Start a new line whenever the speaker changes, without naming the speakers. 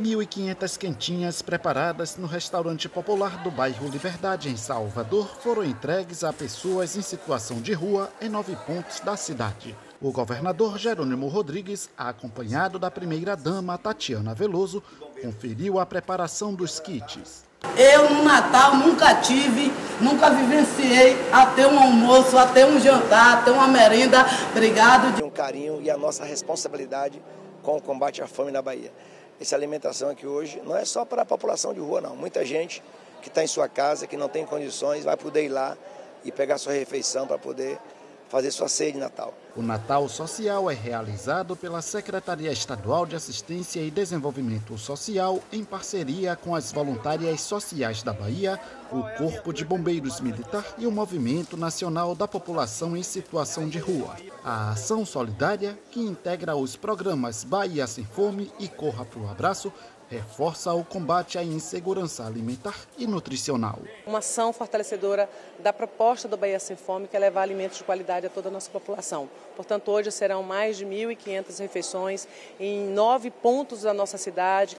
1.500 quentinhas preparadas no restaurante popular do bairro Liberdade, em Salvador, foram entregues a pessoas em situação de rua em nove pontos da cidade. O governador Jerônimo Rodrigues, acompanhado da primeira-dama Tatiana Veloso, conferiu a preparação dos kits.
Eu no Natal nunca tive, nunca vivenciei até um almoço, até um jantar, até uma merenda. Obrigado.
Um carinho e a nossa responsabilidade com o combate à fome na Bahia. Essa alimentação aqui hoje não é só para a população de rua, não. Muita gente que está em sua casa, que não tem condições, vai poder ir lá e pegar sua refeição para poder fazer sua ceia de Natal.
O Natal Social é realizado pela Secretaria Estadual de Assistência e Desenvolvimento Social em parceria com as voluntárias sociais da Bahia, o Corpo de Bombeiros Militar e o Movimento Nacional da População em Situação de Rua. A ação solidária, que integra os programas Bahia Sem Fome e Corra Pro Abraço, reforça o combate à insegurança alimentar e nutricional.
Uma ação fortalecedora da proposta do Bahia Sem Fome, que é levar alimentos de qualidade a toda a nossa população. Portanto, hoje serão mais de 1.500 refeições em nove pontos da nossa cidade.